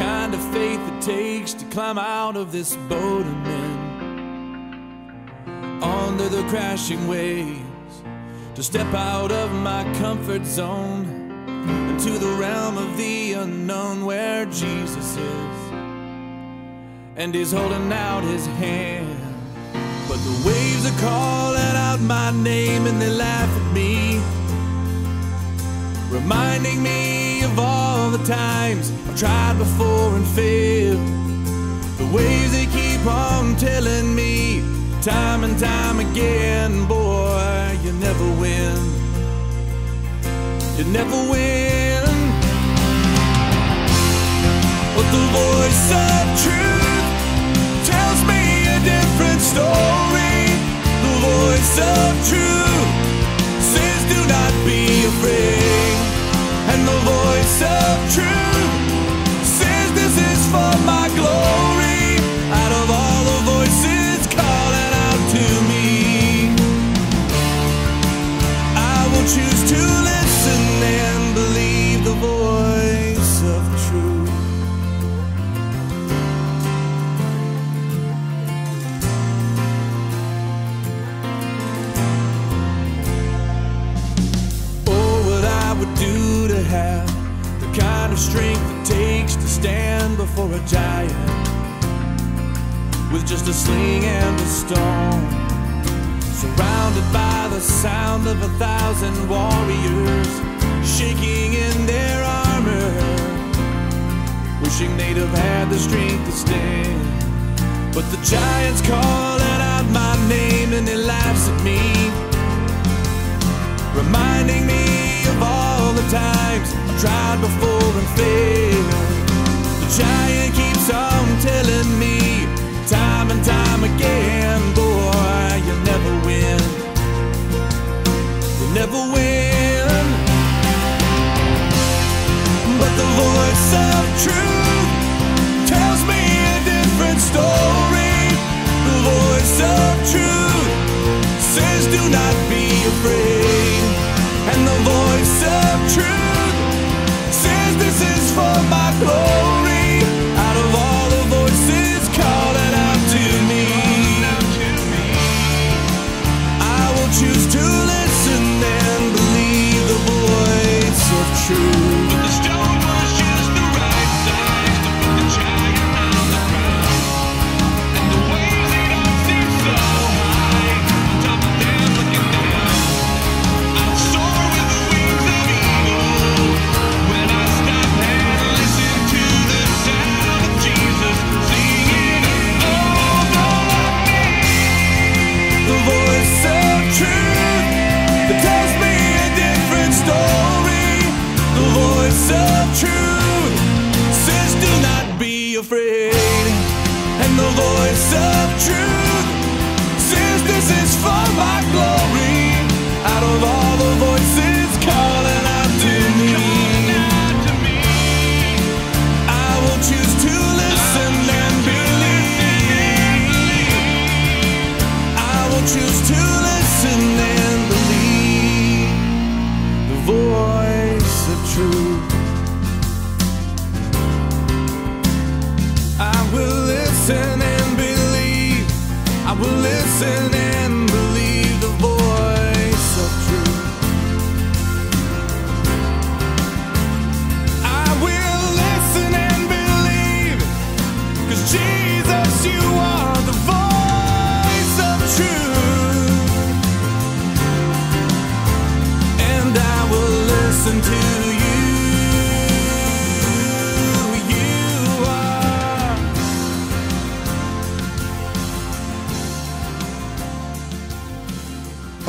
kind of faith it takes to climb out of this boat I'm in. Under the crashing waves, to step out of my comfort zone into the realm of the unknown where Jesus is. And he's holding out his hand. But the waves are calling out my name and they laugh at me reminding me of all the times I've tried before and failed. The ways they keep on telling me time and time again, boy, you never win. You never win. But the voice of truth tells me a different story. The voice of truth says, Do not be afraid. And the voice of truth says, This is for my glory. Out of all the voices calling out to me, I will choose to listen and believe the voice of truth. Oh, what I would do to have kind of strength it takes to stand before a giant with just a sling and a stone. Surrounded by the sound of a thousand warriors shaking in their armor, wishing they'd have had the strength to stand. But the giant's calling out my name and he laughs at me reminding me of all the times I've tried before Voice of truth says, Do not be afraid. And the voice of truth says, This is for my glory. Listen and believe the voice of truth. I will listen and Jesus, you are the voice of truth. And I will listen to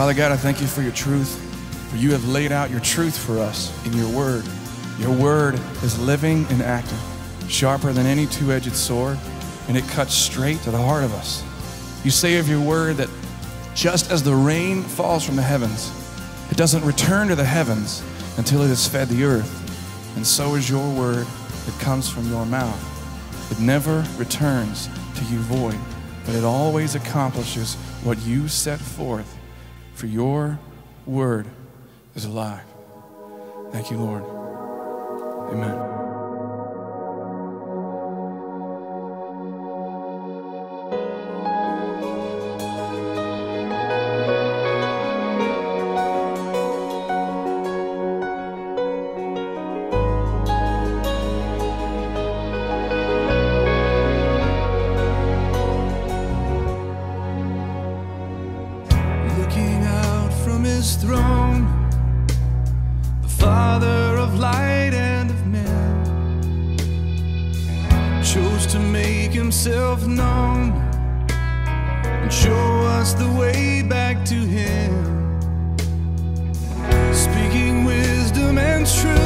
Father God, I thank you for your truth. For you have laid out your truth for us in your word. Your word is living and active, sharper than any two edged sword, and it cuts straight to the heart of us. You say of your word that just as the rain falls from the heavens, it doesn't return to the heavens until it has fed the earth. And so is your word that comes from your mouth. It never returns to you void, but it always accomplishes what you set forth. For your word is alive. Thank you, Lord. Amen. Make himself known and show us the way back to him. Speaking wisdom and truth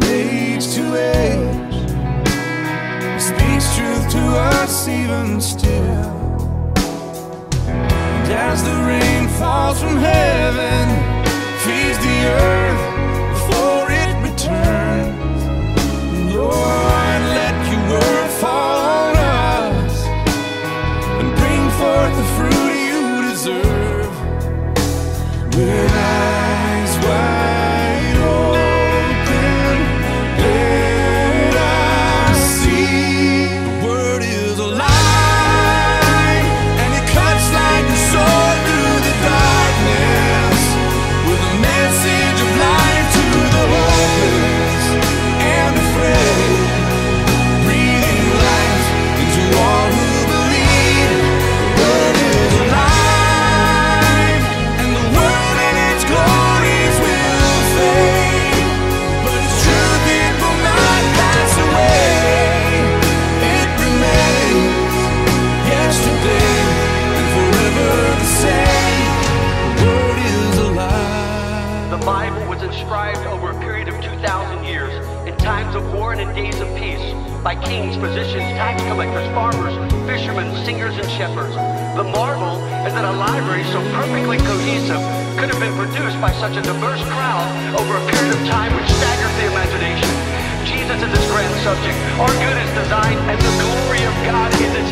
from age to age. Speaks truth to us even still. And as the rain falls from heaven, feeds the earth before it returns. Lord, let your word fall on us and bring forth the fruit you deserve. With war and in days of peace by kings, physicians, tax collectors, farmers, fishermen, singers, and shepherds. The marvel is that a library so perfectly cohesive could have been produced by such a diverse crowd over a period of time which staggers the imagination. Jesus is its grand subject, our good is designed, and the glory of God is its